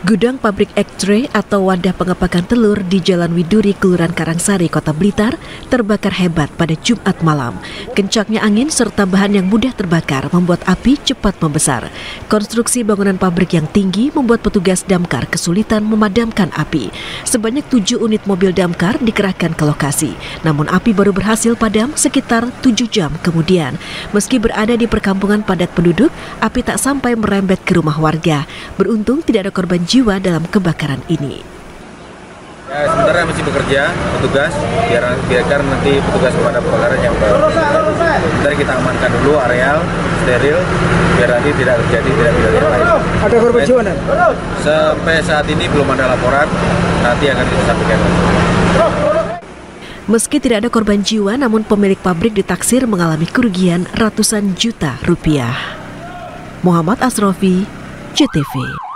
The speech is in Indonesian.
Gudang pabrik X-Tray atau wadah pengepakan telur di Jalan Widuri, Kelurahan Karangsari, Kota Blitar terbakar hebat pada Jumat malam. Kencangnya angin serta bahan yang mudah terbakar membuat api cepat membesar. Konstruksi bangunan pabrik yang tinggi membuat petugas damkar kesulitan memadamkan api. Sebanyak tujuh unit mobil damkar dikerahkan ke lokasi. Namun api baru berhasil padam sekitar tujuh jam kemudian. Meski berada di perkampungan padat penduduk, api tak sampai merembet ke rumah warga. Beruntung tidak ada korban jiwa dalam kebakaran ini. Ya, sementara masih bekerja petugas biar biarkan nanti petugas pemadam kebakaran yang Sebentar kita amankan dulu areal steril biar nanti tidak terjadi tidak tidak lain. Ada korban jiwa Sampai saat ini belum ada laporan, nanti akan kita sampaikan. Meski tidak ada korban jiwa, namun pemilik pabrik ditaksir mengalami kerugian ratusan juta rupiah. Muhammad Asrofi, CTV.